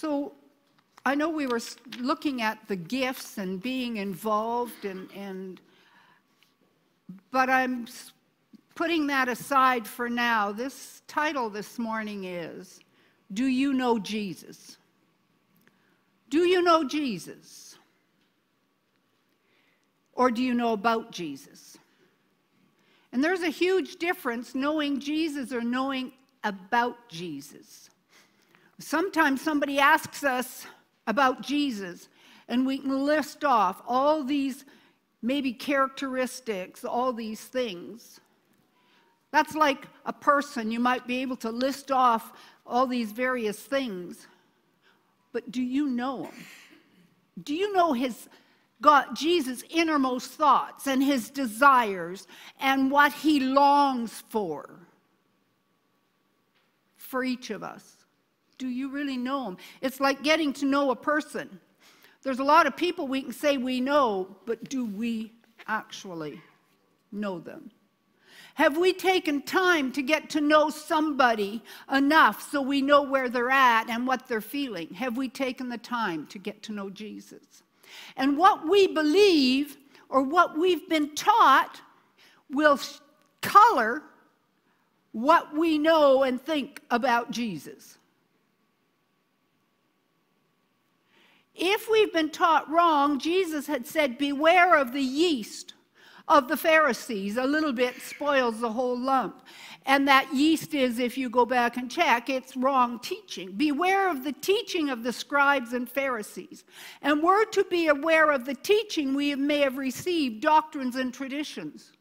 So I know we were looking at the gifts and being involved and, and but I'm putting that aside for now. This title this morning is Do You Know Jesus? Do you know Jesus? Or do you know about Jesus? And there's a huge difference knowing Jesus or knowing about Jesus. Sometimes somebody asks us about Jesus, and we can list off all these maybe characteristics, all these things. That's like a person. You might be able to list off all these various things, but do you know him? Do you know his Jesus' innermost thoughts and his desires and what he longs for for each of us? Do you really know him? It's like getting to know a person. There's a lot of people we can say we know, but do we actually know them? Have we taken time to get to know somebody enough so we know where they're at and what they're feeling? Have we taken the time to get to know Jesus? And what we believe or what we've been taught will color what we know and think about Jesus. If we've been taught wrong, Jesus had said, Beware of the yeast of the Pharisees. A little bit spoils the whole lump. And that yeast is, if you go back and check, it's wrong teaching. Beware of the teaching of the scribes and Pharisees. And we're to be aware of the teaching we may have received, doctrines and traditions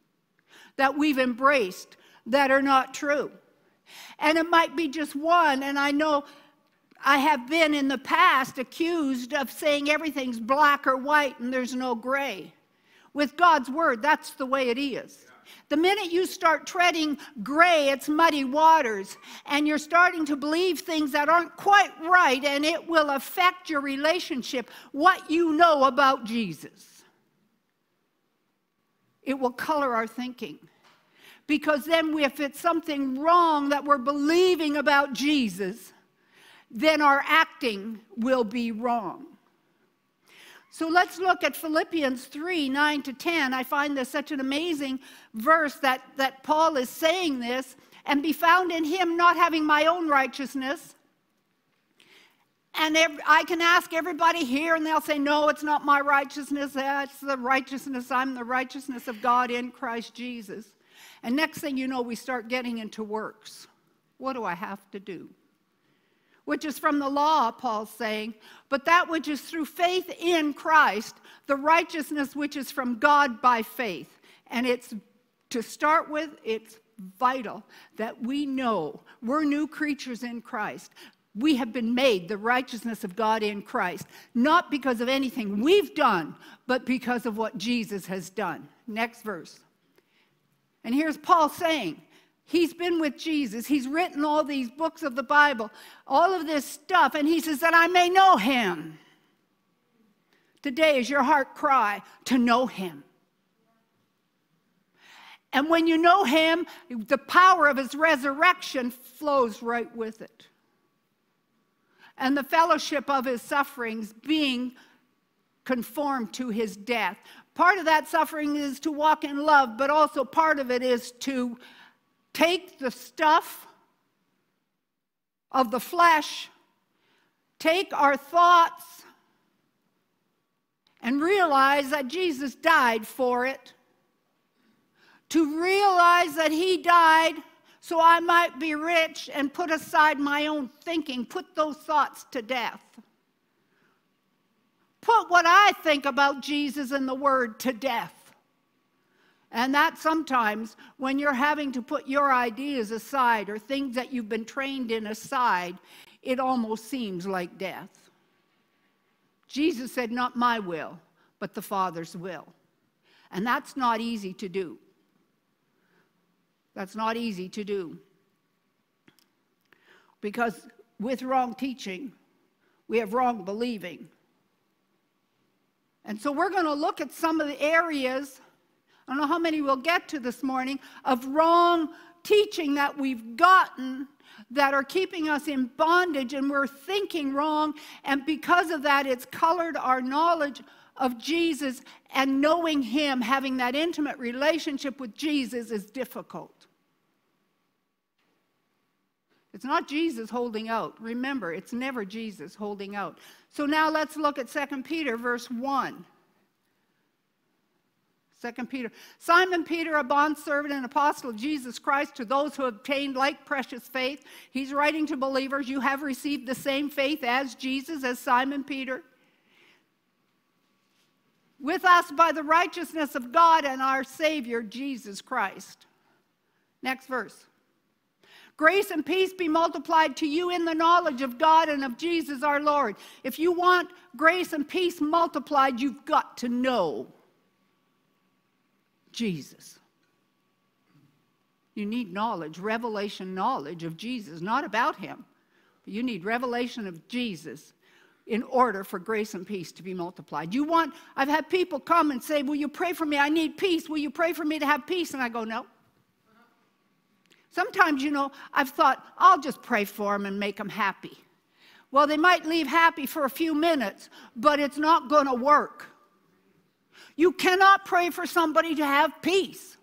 that we've embraced that are not true. And it might be just one, and I know I have been in the past accused of saying everything's black or white and there's no gray. With God's word, that's the way it is. The minute you start treading gray, it's muddy waters, and you're starting to believe things that aren't quite right, and it will affect your relationship, what you know about Jesus. It will color our thinking. Because then, if it's something wrong that we're believing about Jesus, then our acting will be wrong. So let's look at Philippians 3 9 to 10. I find this such an amazing verse that, that Paul is saying this and be found in him, not having my own righteousness. And every, I can ask everybody here, and they'll say, No, it's not my righteousness. That's the righteousness. I'm the righteousness of God in Christ Jesus. And next thing you know, we start getting into works. What do I have to do? Which is from the law, Paul's saying, but that which is through faith in Christ, the righteousness which is from God by faith. And it's to start with, it's vital that we know we're new creatures in Christ. We have been made the righteousness of God in Christ, not because of anything we've done, but because of what Jesus has done. Next verse. And here's Paul saying, He's been with Jesus. He's written all these books of the Bible, all of this stuff, and he says that I may know him. Today is your heart cry to know him. And when you know him, the power of his resurrection flows right with it. And the fellowship of his sufferings being conformed to his death. Part of that suffering is to walk in love, but also part of it is to take the stuff of the flesh, take our thoughts, and realize that Jesus died for it. To realize that He died so I might be rich and put aside my own thinking, put those thoughts to death. Put what I think about Jesus and the Word to death. And that sometimes, when you're having to put your ideas aside or things that you've been trained in aside, it almost seems like death. Jesus said, Not my will, but the Father's will. And that's not easy to do. That's not easy to do. Because with wrong teaching, we have wrong believing. And so we're going to look at some of the areas I don't know how many we'll get to this morning, of wrong teaching that we've gotten that are keeping us in bondage and we're thinking wrong. And because of that, it's colored our knowledge of Jesus and knowing Him, having that intimate relationship with Jesus is difficult. It's not Jesus holding out. Remember, it's never Jesus holding out. So now let's look at 2 Peter, verse 1. Second Peter. Simon Peter, a bondservant and apostle of Jesus Christ, to those who obtained like precious faith. He's writing to believers. You have received the same faith as Jesus, as Simon Peter. With us by the righteousness of God and our Savior, Jesus Christ. Next verse. Grace and peace be multiplied to you in the knowledge of God and of Jesus our Lord. If you want grace and peace multiplied, you've got to know Jesus. You need knowledge, revelation knowledge of Jesus, not about him. But you need revelation of Jesus in order for grace and peace to be multiplied. You want, I've had people come and say, Will you pray for me? I need peace. Will you pray for me to have peace? And I go, No. Sometimes, you know, I've thought, I'll just pray for them and make them happy. Well, they might leave happy for a few minutes, but it's not going to work. You cannot pray for somebody to have peace.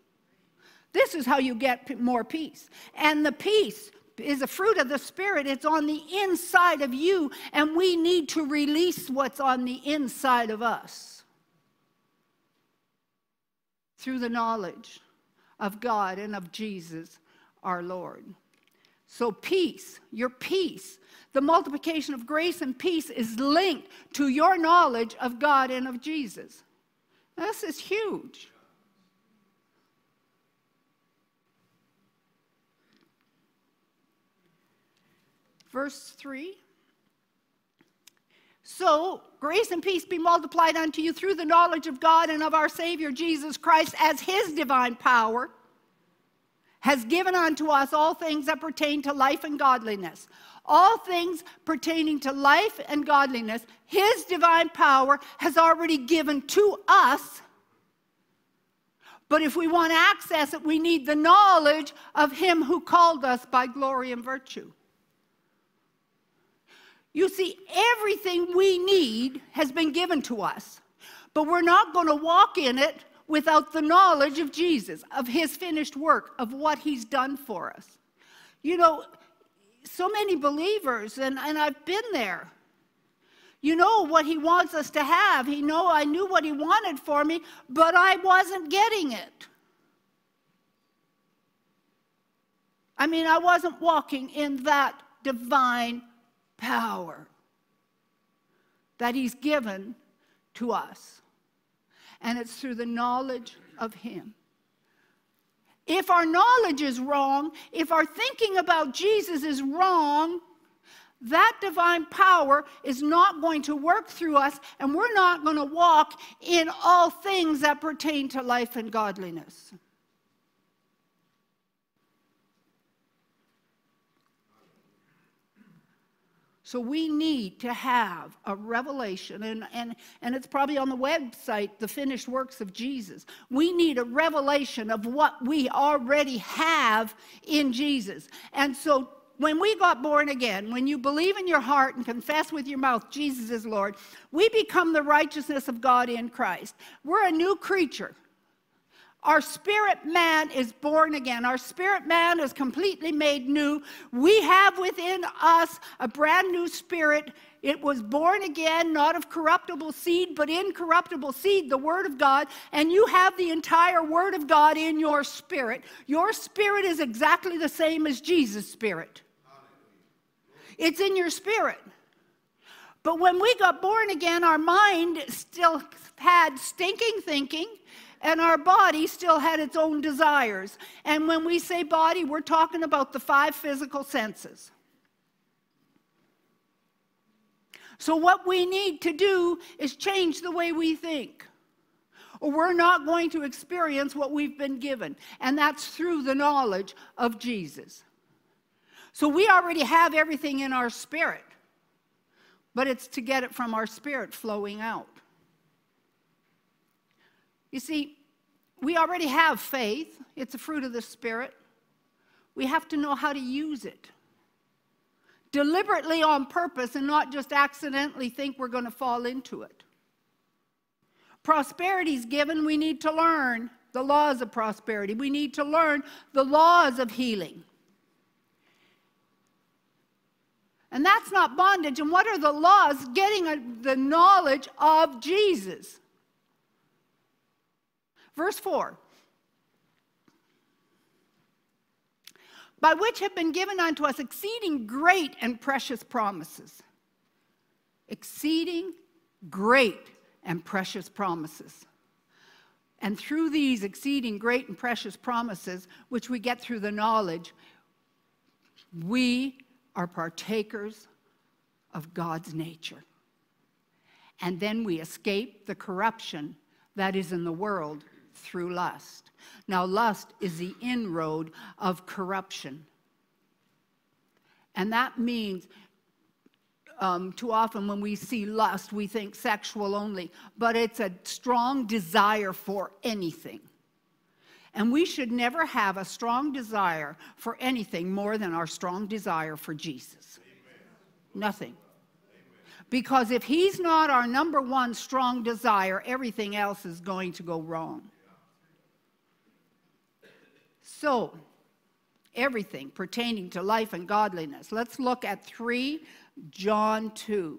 This is how you get more peace. And the peace is a fruit of the Spirit. It's on the inside of you, and we need to release what's on the inside of us through the knowledge of God and of Jesus our Lord. So, peace, your peace, the multiplication of grace and peace is linked to your knowledge of God and of Jesus. This is huge. Verse 3. So, grace and peace be multiplied unto you through the knowledge of God and of our Savior Jesus Christ as his divine power has given unto us all things that pertain to life and godliness all things pertaining to life and godliness, His divine power has already given to us. But if we want to access it, we need the knowledge of Him who called us by glory and virtue. You see, everything we need has been given to us, but we're not going to walk in it without the knowledge of Jesus, of His finished work, of what He's done for us. You know, so many believers, and, and I've been there. You know what he wants us to have. He know I knew what he wanted for me, but I wasn't getting it. I mean, I wasn't walking in that divine power that he's given to us. And it's through the knowledge of him. If our knowledge is wrong, if our thinking about Jesus is wrong, that divine power is not going to work through us, and we're not going to walk in all things that pertain to life and godliness. So we need to have a revelation, and, and, and it's probably on the website, the finished works of Jesus. We need a revelation of what we already have in Jesus. And so when we got born again, when you believe in your heart and confess with your mouth Jesus is Lord, we become the righteousness of God in Christ. We're a new creature. Our spirit man is born again. Our spirit man is completely made new. We have within us a brand new spirit. It was born again, not of corruptible seed, but incorruptible seed, the Word of God. And you have the entire Word of God in your spirit. Your spirit is exactly the same as Jesus' spirit, it's in your spirit. But when we got born again, our mind still had stinking thinking and our body still had its own desires. And when we say body, we're talking about the five physical senses. So, what we need to do is change the way we think, or we're not going to experience what we've been given, and that's through the knowledge of Jesus. So, we already have everything in our spirit, but it's to get it from our spirit flowing out. You see, we already have faith, it's a fruit of the Spirit. we have to know how to use it. Deliberately on purpose and not just accidentally think we're going to fall into it. Prosperity's given, we need to learn the laws of prosperity. We need to learn the laws of healing. And that's not bondage. And what are the laws? Getting a, the knowledge of Jesus. Verse 4 By which have been given unto us exceeding great and precious promises. Exceeding great and precious promises. And through these exceeding great and precious promises, which we get through the knowledge, we are partakers of God's nature. And then we escape the corruption that is in the world through lust. Now, lust is the inroad of corruption. And that means um, too often when we see lust, we think sexual only, but it's a strong desire for anything. And we should never have a strong desire for anything more than our strong desire for Jesus. Amen. Nothing. Amen. Because if He's not our number one strong desire, everything else is going to go wrong. So, everything pertaining to life and godliness. Let's look at 3 John 2.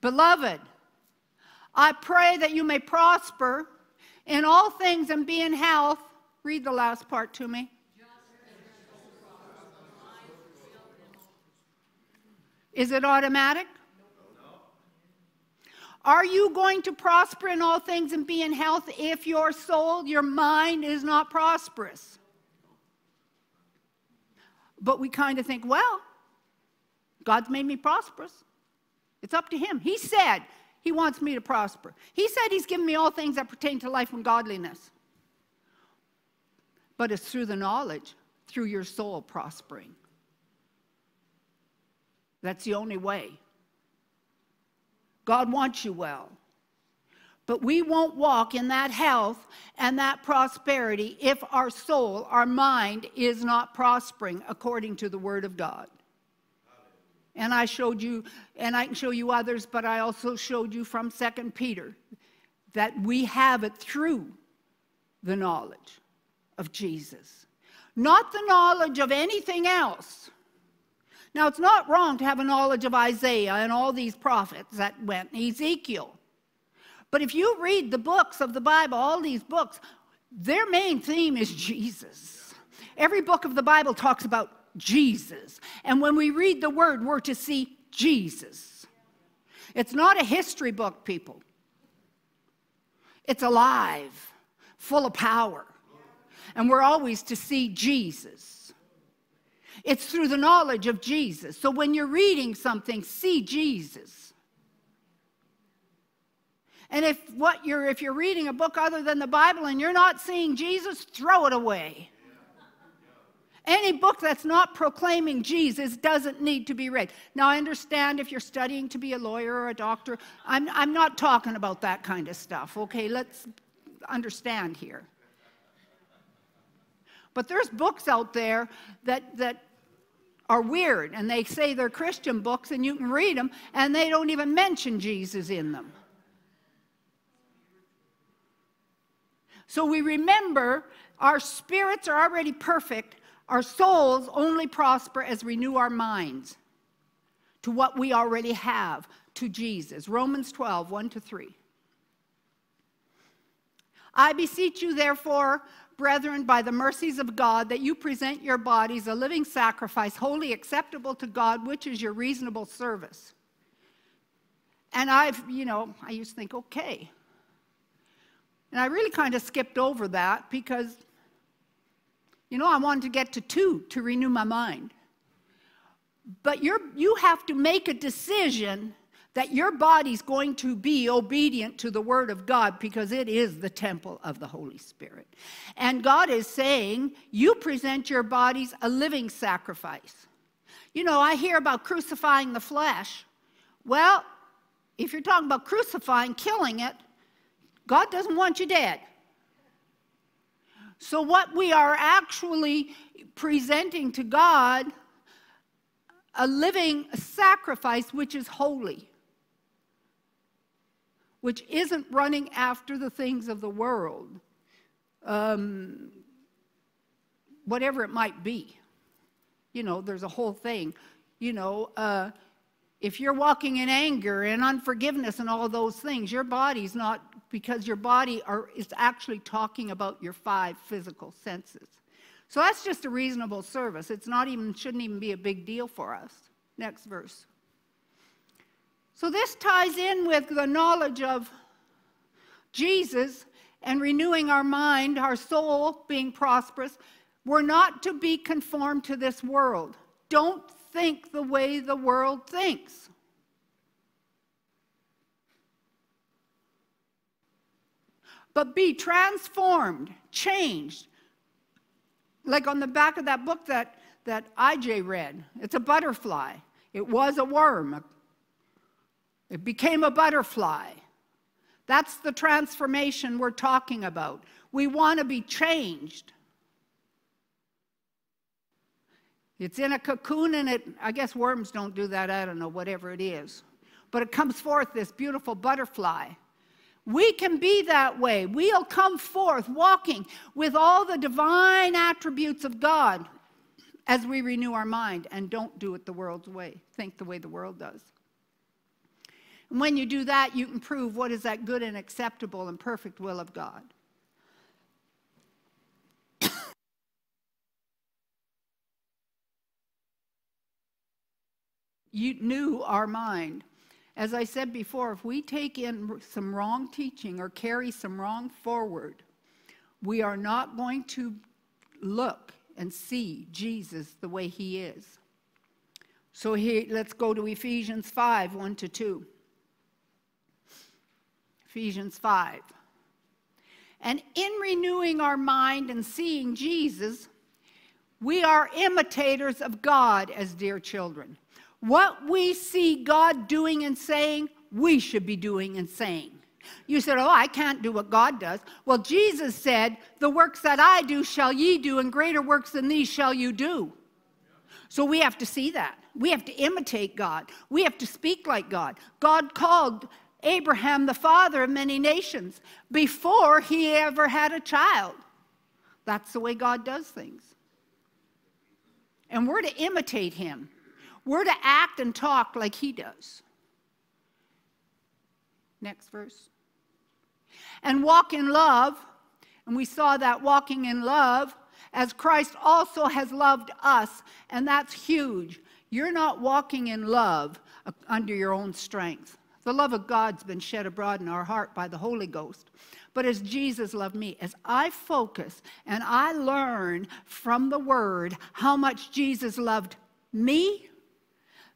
Beloved, I pray that you may prosper in all things and be in health. Read the last part to me. Is it automatic? Are you going to prosper in all things and be in health if your soul, your mind is not prosperous? But we kind of think, well, God's made me prosperous. It's up to Him. He said He wants me to prosper. He said He's given me all things that pertain to life and godliness. But it's through the knowledge, through your soul prospering. That's the only way. God wants you well. But we won't walk in that health and that prosperity if our soul, our mind, is not prospering according to the Word of God. And I showed you, and I can show you others, but I also showed you from Second Peter that we have it through the knowledge of Jesus, not the knowledge of anything else. Now, it's not wrong to have a knowledge of Isaiah and all these prophets that went, Ezekiel. But if you read the books of the Bible, all these books, their main theme is Jesus. Every book of the Bible talks about Jesus. And when we read the word, we're to see Jesus. It's not a history book, people. It's alive, full of power. And we're always to see Jesus. It's through the knowledge of Jesus. So when you're reading something, see Jesus. And if what you're if you're reading a book other than the Bible and you're not seeing Jesus, throw it away. Any book that's not proclaiming Jesus doesn't need to be read. Now, I understand if you're studying to be a lawyer or a doctor, I'm, I'm not talking about that kind of stuff, okay? Let's understand here. But there's books out there that, that are weird, and they say they're Christian books, and you can read them, and they don't even mention Jesus in them. So we remember our spirits are already perfect. Our souls only prosper as we renew our minds to what we already have, to Jesus. Romans 12, 1 to 3. I beseech you, therefore, brethren, by the mercies of God, that you present your bodies a living sacrifice, wholly acceptable to God, which is your reasonable service. And I've, you know, I used to think, okay, and I really kind of skipped over that because, you know, I wanted to get to two to renew my mind. But you're, you have to make a decision that your body's going to be obedient to the Word of God because it is the temple of the Holy Spirit. And God is saying, you present your bodies a living sacrifice. You know, I hear about crucifying the flesh. Well, if you're talking about crucifying, killing it, God doesn't want you dead. So, what we are actually presenting to God, a living sacrifice which is holy, which isn't running after the things of the world, um, whatever it might be. You know, there's a whole thing. You know, uh, if you're walking in anger and unforgiveness and all those things, your body's not, because your body are, is actually talking about your five physical senses. So that's just a reasonable service. It's not even, shouldn't even be a big deal for us. Next verse. So this ties in with the knowledge of Jesus and renewing our mind, our soul being prosperous. We're not to be conformed to this world. Don't think the way the world thinks. But be transformed, changed. Like on the back of that book that, that IJ read, it's a butterfly. It was a worm, it became a butterfly. That's the transformation we're talking about. We want to be changed. It's in a cocoon and it, I guess worms don't do that, I don't know, whatever it is. But it comes forth, this beautiful butterfly. We can be that way. We'll come forth walking with all the divine attributes of God as we renew our mind and don't do it the world's way, think the way the world does. And when you do that, you can prove what is that good and acceptable and perfect will of God. you knew our mind. As I said before, if we take in some wrong teaching or carry some wrong forward, we are not going to look and see Jesus the way he is. So let's go to Ephesians 5 1 to 2. Ephesians 5. And in renewing our mind and seeing Jesus, we are imitators of God as dear children. What we see God doing and saying, we should be doing and saying. You said, Oh, I can't do what God does. Well, Jesus said, The works that I do shall ye do, and greater works than these shall you do. So we have to see that. We have to imitate God. We have to speak like God. God called Abraham the father of many nations before he ever had a child. That's the way God does things. And we're to imitate him. We're to act and talk like he does. Next verse. And walk in love. And we saw that walking in love as Christ also has loved us. And that's huge. You're not walking in love uh, under your own strength. The love of God's been shed abroad in our heart by the Holy Ghost. But as Jesus loved me, as I focus and I learn from the Word how much Jesus loved me,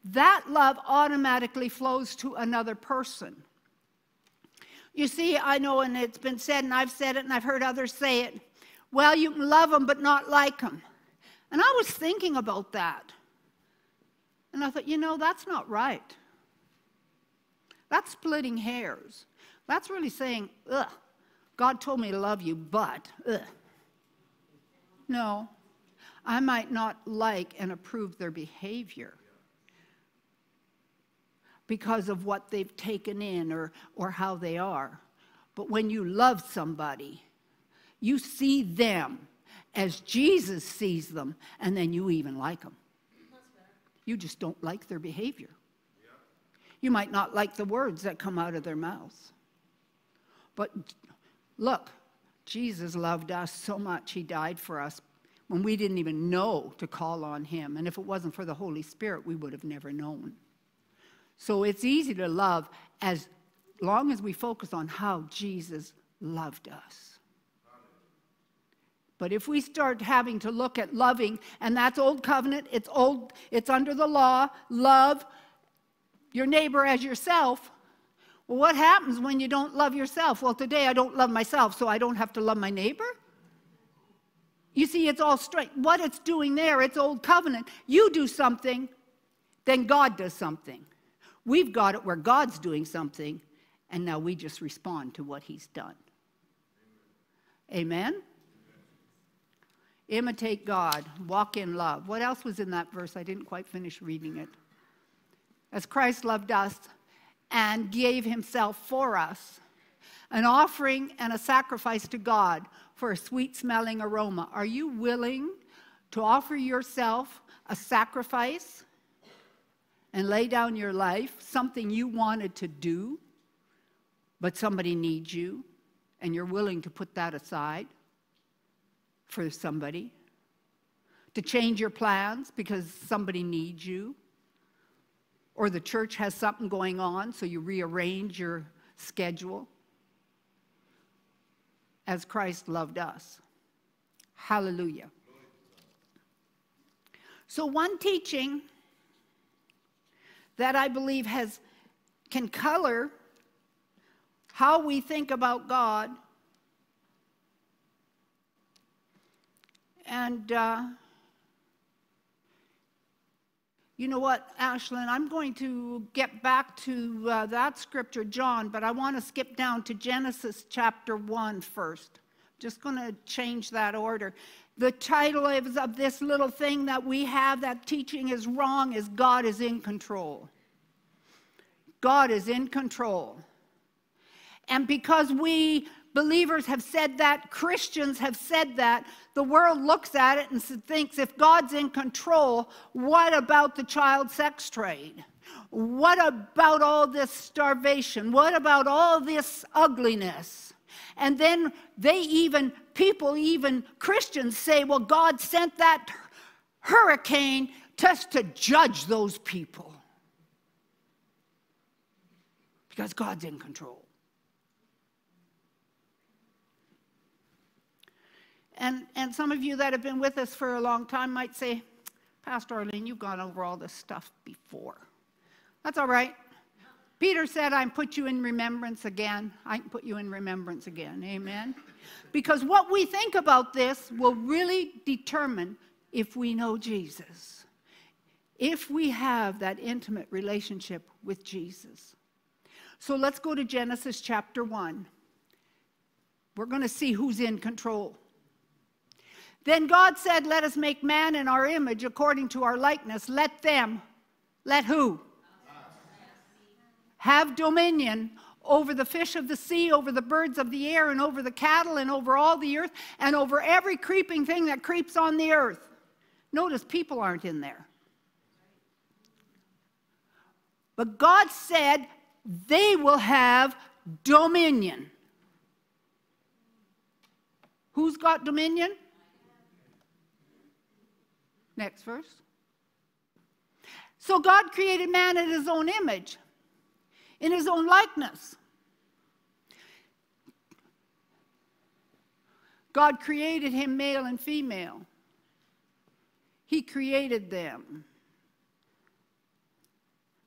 that love automatically flows to another person. You see, I know, and it's been said, and I've said it, and I've heard others say it. Well, you can love them, but not like them. And I was thinking about that. And I thought, you know, that's not right. That's splitting hairs. That's really saying, ugh, God told me to love you, but, ugh. No, I might not like and approve their behavior because of what they've taken in or, or how they are. But when you love somebody, you see them as Jesus sees them, and then you even like them. You just don't like their behavior. You might not like the words that come out of their mouths. But look, Jesus loved us so much, he died for us when we didn't even know to call on him. And if it wasn't for the Holy Spirit, we would have never known. So it's easy to love as long as we focus on how Jesus loved us. But if we start having to look at loving, and that's old covenant, it's old, it's under the law, love your neighbor as yourself. Well, what happens when you don't love yourself? Well, today I don't love myself, so I don't have to love my neighbor. You see, it's all straight. What it's doing there, it's old covenant. You do something, then God does something. We've got it where God's doing something, and now we just respond to what He's done. Amen? Imitate God, walk in love. What else was in that verse? I didn't quite finish reading it. As Christ loved us and gave himself for us, an offering and a sacrifice to God for a sweet smelling aroma. Are you willing to offer yourself a sacrifice and lay down your life, something you wanted to do, but somebody needs you, and you're willing to put that aside for somebody? To change your plans because somebody needs you? Or the church has something going on, so you rearrange your schedule? As Christ loved us. Hallelujah. So, one teaching that I believe has, can color how we think about God. And uh, you know what, Ashlyn, I'm going to get back to uh, that scripture, John, but I want to skip down to Genesis chapter 1 first. Just going to change that order. The title of, of this little thing that we have, that teaching is wrong, is God is in control. God is in control. And because we believers have said that, Christians have said that, the world looks at it and thinks if God's in control, what about the child sex trade? What about all this starvation? What about all this ugliness? And then they even, people, even Christians say, well, God sent that hurricane just to judge those people. Because God's in control. And, and some of you that have been with us for a long time might say, Pastor Arlene, you've gone over all this stuff before. That's all right. Peter said, I put you in remembrance again. I can put you in remembrance again. Amen. Because what we think about this will really determine if we know Jesus, if we have that intimate relationship with Jesus. So let's go to Genesis chapter 1. We're going to see who's in control. Then God said, Let us make man in our image according to our likeness. Let them, let who? have dominion over the fish of the sea, over the birds of the air, and over the cattle, and over all the earth, and over every creeping thing that creeps on the earth. Notice people aren't in there. But God said they will have dominion. Who's got dominion? Next verse. So God created man in his own image in his own likeness. God created him male and female. He created them.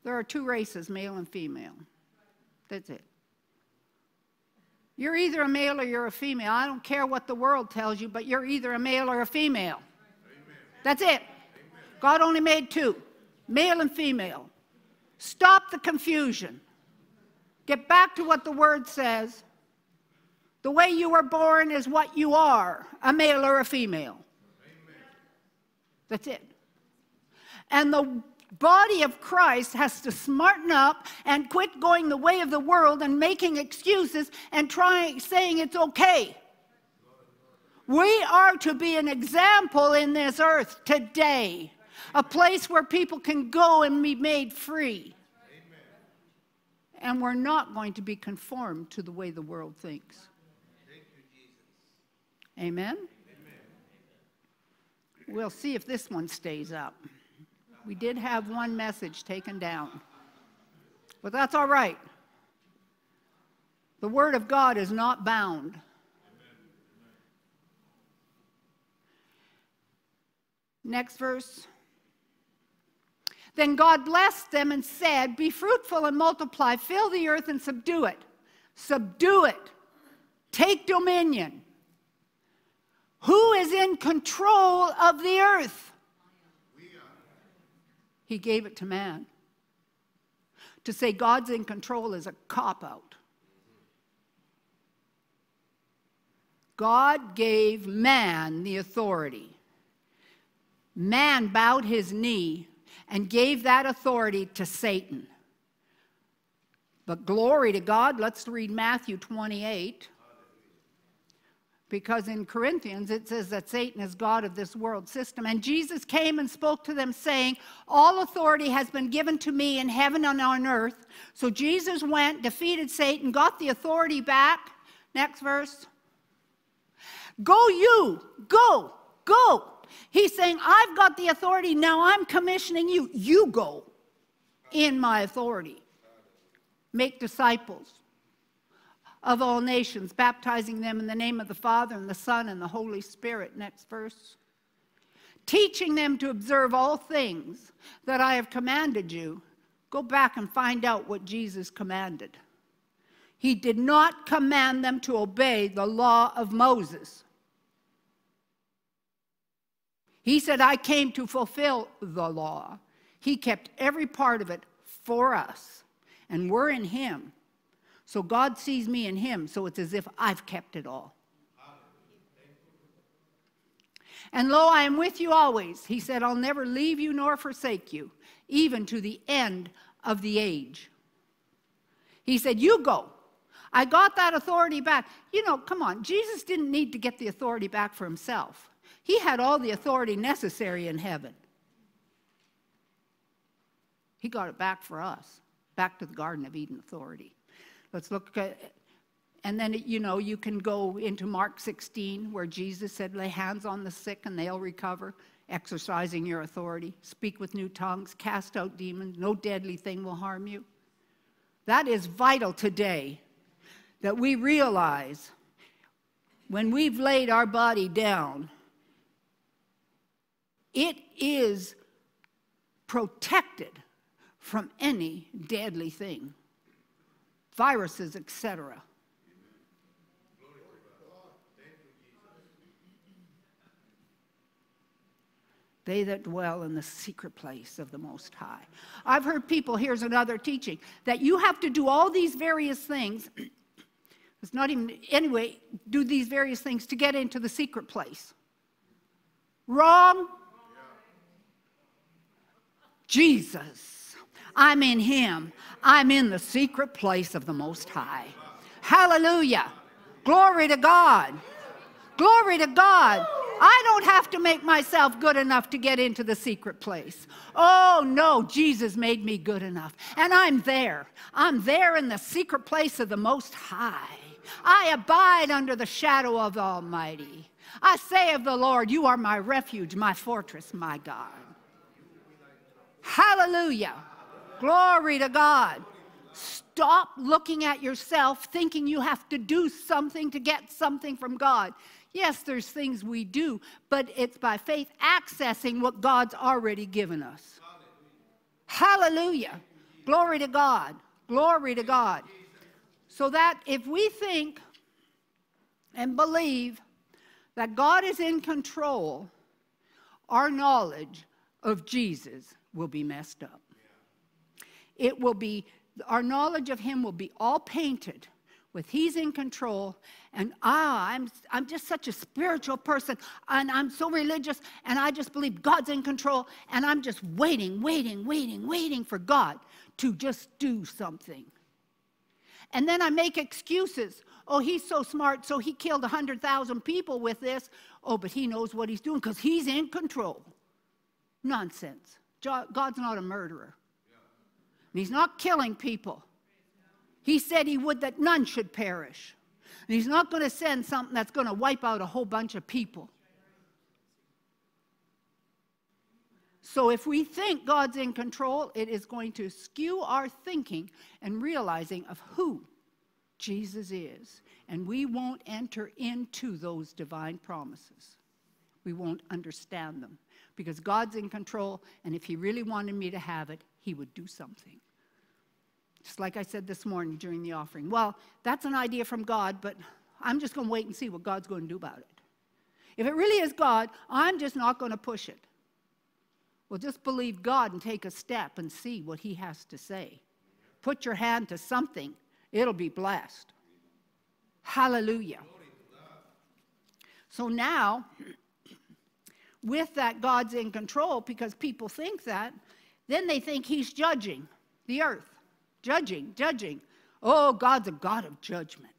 There are two races, male and female. That's it. You're either a male or you're a female. I don't care what the world tells you, but you're either a male or a female. That's it. God only made two male and female. Stop the confusion. Get back to what the word says. The way you were born is what you are a male or a female. Amen. That's it. And the body of Christ has to smarten up and quit going the way of the world and making excuses and trying saying it's okay. We are to be an example in this earth today, a place where people can go and be made free. And we're not going to be conformed to the way the world thinks. You, Amen? Amen? We'll see if this one stays up. We did have one message taken down, but that's all right. The Word of God is not bound. Next verse. Then God blessed them and said, Be fruitful and multiply, fill the earth and subdue it. Subdue it. Take dominion. Who is in control of the earth? He gave it to man. To say God's in control is a cop out. God gave man the authority. Man bowed his knee and gave that authority to Satan. But glory to God, let's read Matthew 28. Because in Corinthians it says that Satan is God of this world system. And Jesus came and spoke to them, saying, All authority has been given to me in heaven and on earth. So Jesus went, defeated Satan, got the authority back. Next verse. Go, you, go, go. He's saying, I've got the authority, now I'm commissioning you. You go in my authority. Make disciples of all nations, baptizing them in the name of the Father and the Son and the Holy Spirit. Next verse. Teaching them to observe all things that I have commanded you. Go back and find out what Jesus commanded. He did not command them to obey the law of Moses. He said, I came to fulfill the law. He kept every part of it for us, and we're in Him. So God sees me in Him, so it's as if I've kept it all. And lo, I am with you always. He said, I'll never leave you nor forsake you, even to the end of the age. He said, You go. I got that authority back. You know, come on, Jesus didn't need to get the authority back for himself. He had all the authority necessary in heaven. He got it back for us, back to the Garden of Eden authority. Let's look at, and then, you know, you can go into Mark 16, where Jesus said, Lay hands on the sick and they'll recover, exercising your authority. Speak with new tongues, cast out demons, no deadly thing will harm you. That is vital today that we realize when we've laid our body down it is protected from any deadly thing, viruses, etc. They that dwell in the secret place of the Most High. I've heard people, here's another teaching, that you have to do all these various things. It's not even, anyway, do these various things to get into the secret place. Wrong. Jesus. I'm in Him. I'm in the secret place of the Most High. Hallelujah. Glory to God. Glory to God. I don't have to make myself good enough to get into the secret place. Oh, no, Jesus made me good enough. And I'm there. I'm there in the secret place of the Most High. I abide under the shadow of the Almighty. I say of the Lord, You are my refuge, my fortress, my God. Hallelujah. Glory to God. Stop looking at yourself thinking you have to do something to get something from God. Yes, there's things we do, but it's by faith accessing what God's already given us. Hallelujah. Glory to God. Glory to God. So that if we think and believe that God is in control, our knowledge of Jesus will be messed up. It will be, our knowledge of Him will be all painted with He's in control, and ah, I'm, I'm just such a spiritual person, and I'm so religious, and I just believe God's in control, and I'm just waiting, waiting, waiting, waiting for God to just do something. And then I make excuses. Oh, he's so smart, so he killed 100,000 people with this. Oh, but he knows what he's doing because he's in control. Nonsense. God's not a murderer. And he's not killing people. He said he would that none should perish. And he's not going to send something that's going to wipe out a whole bunch of people. So if we think God's in control, it is going to skew our thinking and realizing of who Jesus is. And we won't enter into those divine promises. We won't understand them because God's in control, and if He really wanted me to have it, He would do something. Just like I said this morning during the offering. Well, that's an idea from God, but I'm just going to wait and see what God's going to do about it. If it really is God, I'm just not going to push it. Well, just believe God and take a step and see what He has to say. Put your hand to something, it'll be blessed. Hallelujah. So now, with that, God's in control because people think that, then they think He's judging the earth. Judging, judging. Oh, God's a God of judgment.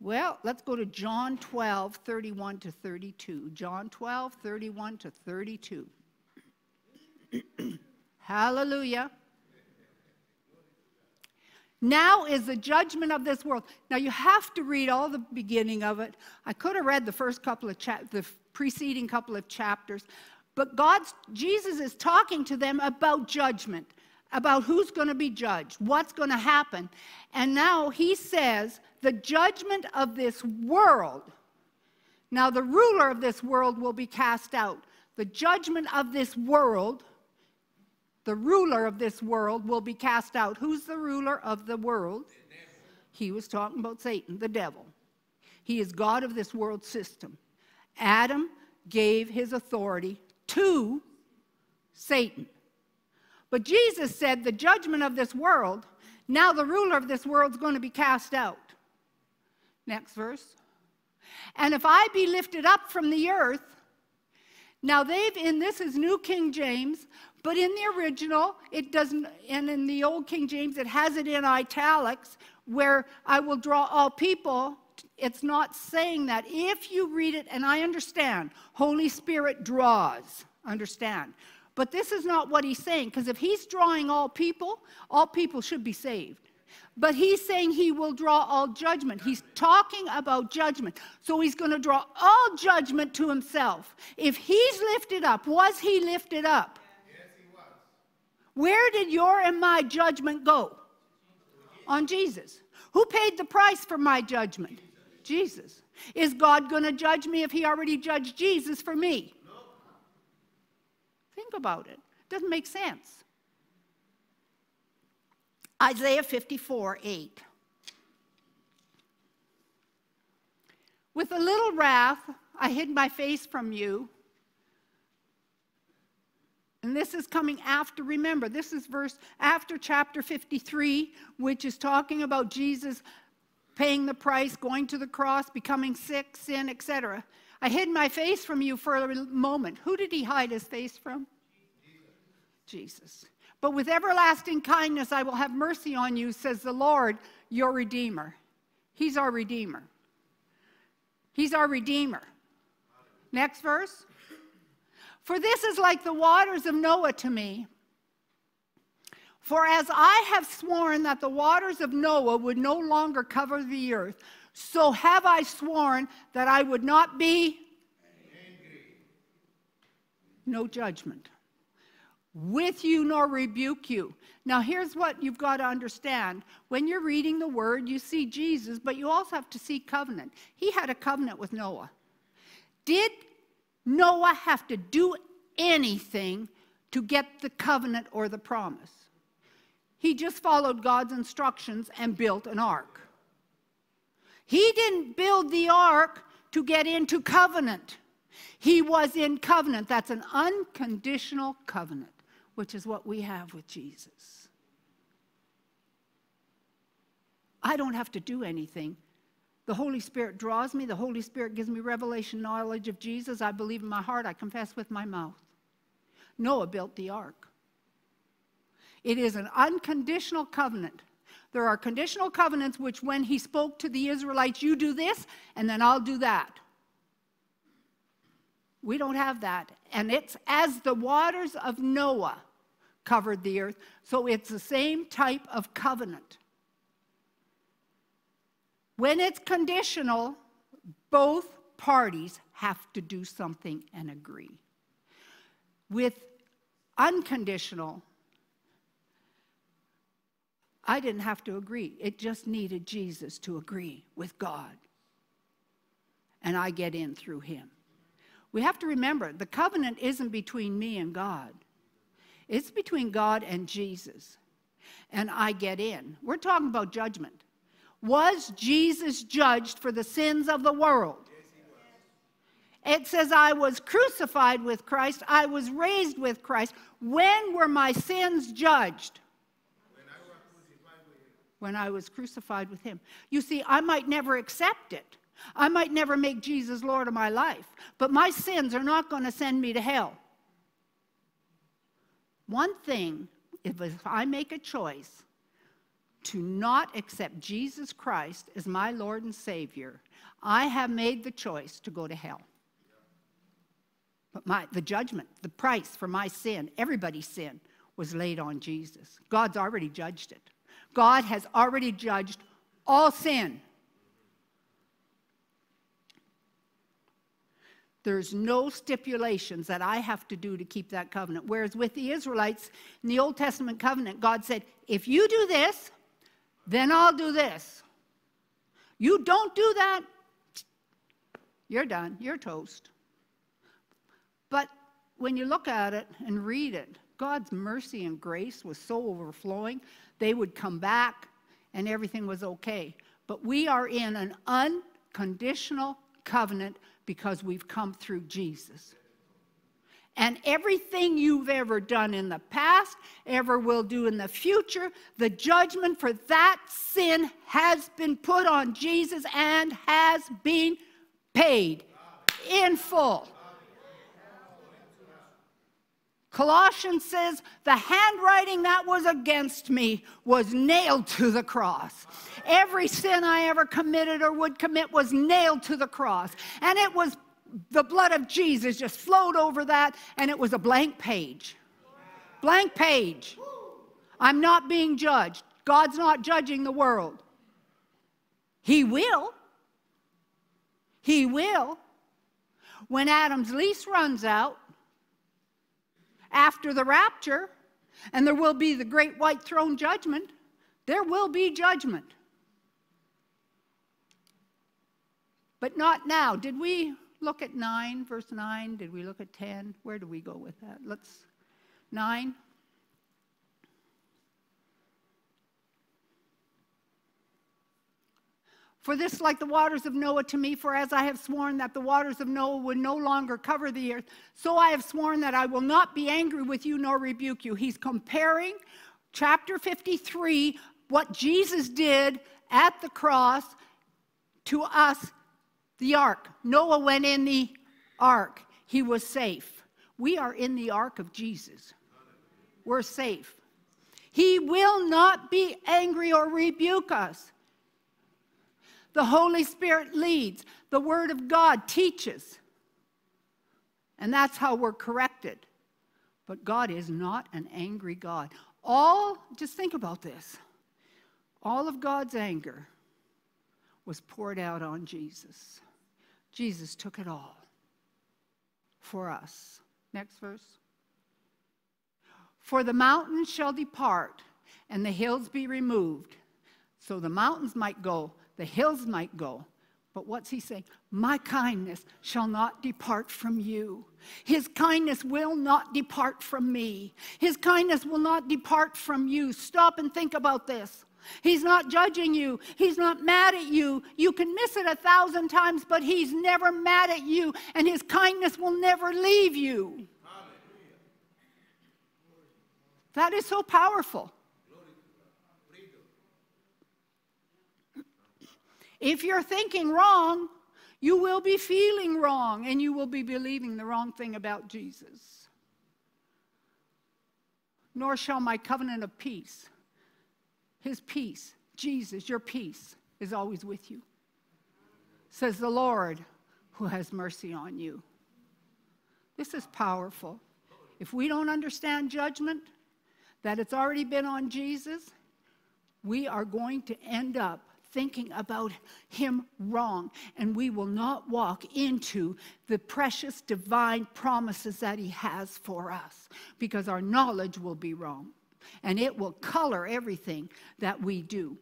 Well, let's go to John 12, 31 to 32. John 12, 31 to 32. Hallelujah. Now is the judgment of this world. Now you have to read all the beginning of it. I could have read the first couple of the preceding couple of chapters, but God's Jesus is talking to them about judgment, about who's going to be judged, what's going to happen. And now he says, the judgment of this world. Now the ruler of this world will be cast out. The judgment of this world the ruler of this world will be cast out. Who's the ruler of the world? He was talking about Satan, the devil. He is God of this world system. Adam gave his authority to Satan. But Jesus said, the judgment of this world, now the ruler of this world is going to be cast out. Next verse. And if I be lifted up from the earth, now they've in this is New King James, but in the original, it doesn't, and in the Old King James, it has it in italics where I will draw all people. It's not saying that. If you read it, and I understand, Holy Spirit draws, understand. But this is not what he's saying, because if he's drawing all people, all people should be saved. But he's saying he will draw all judgment. He's talking about judgment. So he's going to draw all judgment to himself. If he's lifted up, was he lifted up? Where did your and my judgment go? On Jesus. Who paid the price for my judgment? Jesus. Is God going to judge me if He already judged Jesus for me? Think about it. Doesn't make sense. Isaiah 54 8. With a little wrath, I hid my face from you and this is coming after, remember, this is verse after chapter 53, which is talking about Jesus paying the price, going to the cross, becoming sick, sin, etc. I hid my face from you for a moment. Who did he hide his face from? Jesus. Jesus. But with everlasting kindness I will have mercy on you, says the Lord, your Redeemer. He's our Redeemer. He's our Redeemer. Next verse. For this is like the waters of Noah to me. For as I have sworn that the waters of Noah would no longer cover the earth, so have I sworn that I would not be angry. No judgment with you nor rebuke you. Now, here's what you've got to understand. When you're reading the word, you see Jesus, but you also have to see covenant. He had a covenant with Noah. Did Noah have to do anything to get the covenant or the promise. He just followed God's instructions and built an ark. He didn't build the ark to get into covenant. He was in covenant. That's an unconditional covenant, which is what we have with Jesus. I don't have to do anything. The Holy Spirit draws me. The Holy Spirit gives me revelation knowledge of Jesus. I believe in my heart. I confess with my mouth. Noah built the ark. It is an unconditional covenant. There are conditional covenants which, when he spoke to the Israelites, you do this, and then I'll do that. We don't have that. And it's as the waters of Noah covered the earth, so it's the same type of covenant. When it's conditional, both parties have to do something and agree. With unconditional, I didn't have to agree. It just needed Jesus to agree with God. And I get in through him. We have to remember the covenant isn't between me and God, it's between God and Jesus. And I get in. We're talking about judgment. Was Jesus judged for the sins of the world? It says, I was crucified with Christ, I was raised with Christ. When were my sins judged? When I was crucified with him. You see, I might never accept it, I might never make Jesus Lord of my life, but my sins are not going to send me to hell. One thing, if I make a choice to not accept Jesus Christ as my Lord and Savior, I have made the choice to go to hell. But my, the judgment, the price for my sin, everybody's sin, was laid on Jesus. God's already judged it. God has already judged all sin. There's no stipulations that I have to do to keep that covenant. Whereas with the Israelites in the Old Testament covenant, God said, if you do this, then I'll do this. You don't do that, you're done, you're toast. But when you look at it and read it, God's mercy and grace was so overflowing, they would come back and everything was okay. But we are in an unconditional covenant because we've come through Jesus. And everything you've ever done in the past, ever will do in the future, the judgment for that sin has been put on Jesus and has been paid in full. Colossians says, The handwriting that was against me was nailed to the cross. Every sin I ever committed or would commit was nailed to the cross. And it was the blood of Jesus just flowed over that, and it was a blank page. Blank page. I'm not being judged. God's not judging the world. He will. He will. When Adam's lease runs out, after the rapture, and there will be the great white throne judgment, there will be judgment. But not now. Did we look at 9, verse 9? Did we look at 10? Where do we go with that? Let's, 9. For this, like the waters of Noah to me, for as I have sworn that the waters of Noah would no longer cover the earth, so I have sworn that I will not be angry with you nor rebuke you. He's comparing chapter 53, what Jesus did at the cross, to us, the ark. Noah went in the ark, he was safe. We are in the ark of Jesus, we're safe. He will not be angry or rebuke us. The Holy Spirit leads. The Word of God teaches. And that's how we're corrected. But God is not an angry God. All, just think about this all of God's anger was poured out on Jesus. Jesus took it all for us. Next verse. For the mountains shall depart and the hills be removed. So the mountains might go, the hills might go. But what's he saying? My kindness shall not depart from you. His kindness will not depart from me. His kindness will not depart from you. Stop and think about this. He's not judging you. He's not mad at you. You can miss it a thousand times, but He's never mad at you, and His kindness will never leave you. That is so powerful. If you're thinking wrong, you will be feeling wrong and you will be believing the wrong thing about Jesus. Nor shall my covenant of peace, his peace, Jesus, your peace, is always with you, says the Lord who has mercy on you. This is powerful. If we don't understand judgment, that it's already been on Jesus, we are going to end up thinking about him wrong, and we will not walk into the precious divine promises that he has for us because our knowledge will be wrong and it will color everything that we do.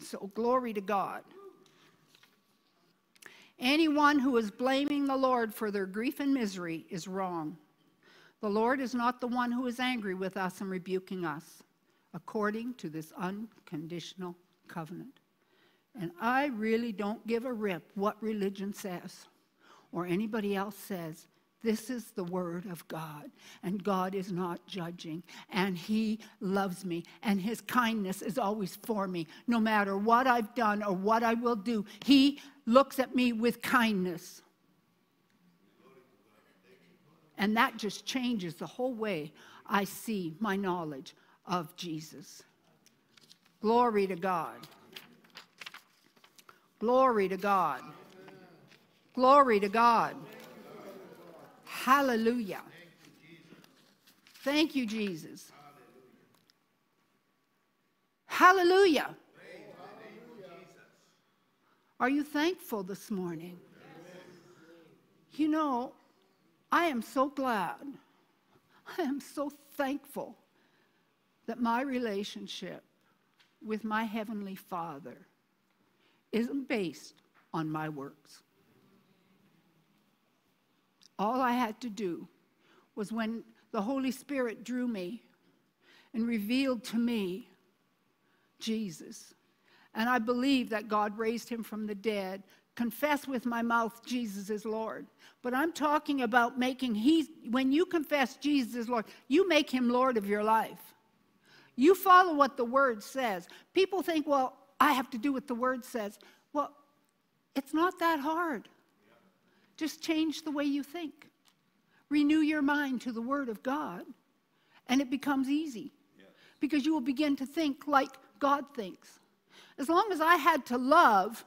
So, glory to God. Anyone who is blaming the Lord for their grief and misery is wrong. The Lord is not the one who is angry with us and rebuking us according to this unconditional covenant. And I really don't give a rip what religion says or anybody else says. This is the word of God, and God is not judging, and He loves me, and His kindness is always for me. No matter what I've done or what I will do, He looks at me with kindness. And that just changes the whole way I see my knowledge of Jesus. Glory to God. Glory to God. Glory to God. Hallelujah. Thank you, Jesus. Hallelujah. Are you thankful this morning? You know, I am so glad. I am so thankful that my relationship with my Heavenly Father isn't based on my works. All I had to do was when the Holy Spirit drew me and revealed to me Jesus. And I believe that God raised him from the dead. Confess with my mouth Jesus is Lord. But I'm talking about making he when you confess Jesus is Lord, you make him Lord of your life. You follow what the word says. People think, well, I have to do what the word says. Well, it's not that hard. Just change the way you think. Renew your mind to the Word of God, and it becomes easy yes. because you will begin to think like God thinks. As long as I had to love,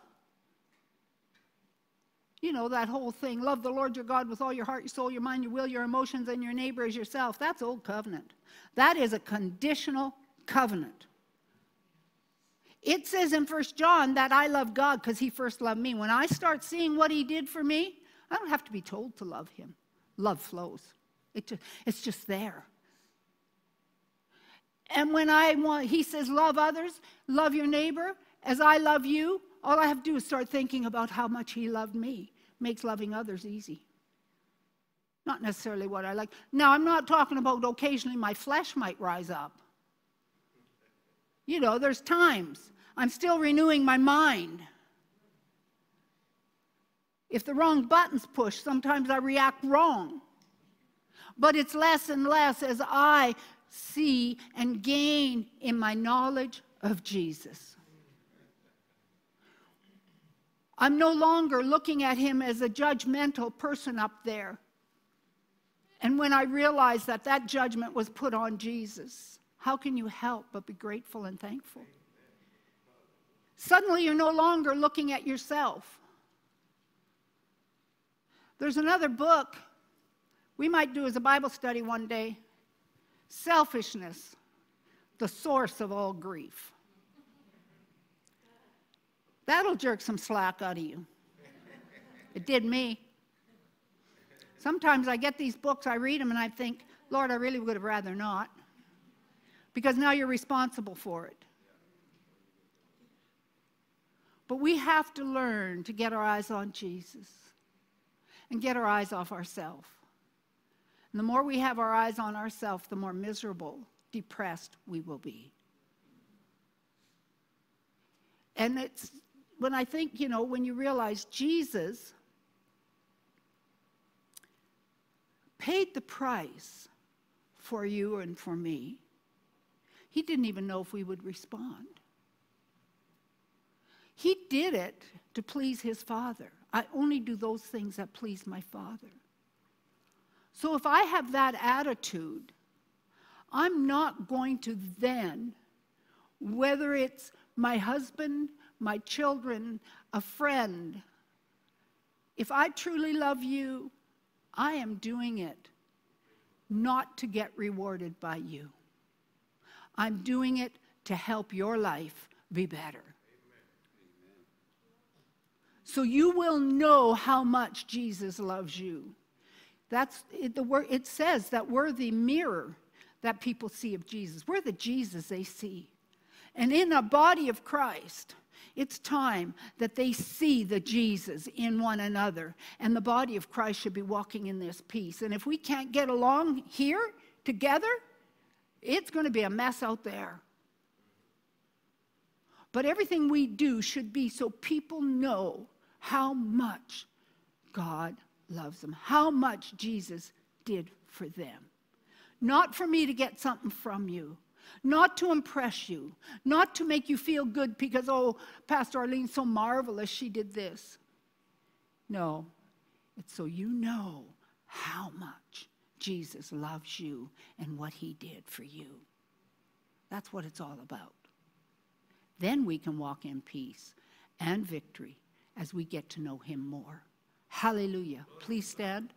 you know, that whole thing love the Lord your God with all your heart, your soul, your mind, your will, your emotions, and your neighbor as yourself. That's old covenant. That is a conditional covenant. It says in First John that I love God because he first loved me. When I start seeing what he did for me, I don't have to be told to love him. Love flows. It just, it's just there. And when I want, he says, love others, love your neighbor as I love you, all I have to do is start thinking about how much he loved me. Makes loving others easy. Not necessarily what I like. Now, I'm not talking about occasionally my flesh might rise up. You know, there's times I'm still renewing my mind. If the wrong button's pushed, sometimes I react wrong. But it's less and less as I see and gain in my knowledge of Jesus. I'm no longer looking at him as a judgmental person up there. And when I realize that that judgment was put on Jesus, how can you help but be grateful and thankful? Suddenly, you're no longer looking at yourself. There's another book we might do as a Bible study one day Selfishness, the source of all grief. That'll jerk some slack out of you. It did me. Sometimes I get these books, I read them, and I think, Lord, I really would have rather not. Because now you're responsible for it. But we have to learn to get our eyes on Jesus and get our eyes off ourselves. And the more we have our eyes on ourselves, the more miserable, depressed we will be. And it's when I think, you know, when you realize Jesus paid the price for you and for me, he didn't even know if we would respond. He did it to please his Father. I only do those things that please my Father. So if I have that attitude, I'm not going to then, whether it's my husband, my children, a friend, if I truly love you, I am doing it not to get rewarded by you. I'm doing it to help your life be better. So you will know how much Jesus loves you. That's it, the word it says that we're the mirror that people see of Jesus. We're the Jesus they see. And in a body of Christ, it's time that they see the Jesus in one another. And the body of Christ should be walking in this peace. And if we can't get along here together, it's going to be a mess out there. But everything we do should be so people know how much God loves them, how much Jesus did for them. Not for me to get something from you, not to impress you, not to make you feel good because, oh, Pastor Arlene's so marvelous, she did this. No, it's so you know how much Jesus loves you and what he did for you. That's what it's all about. Then we can walk in peace and victory as we get to know him more. Hallelujah. Please stand.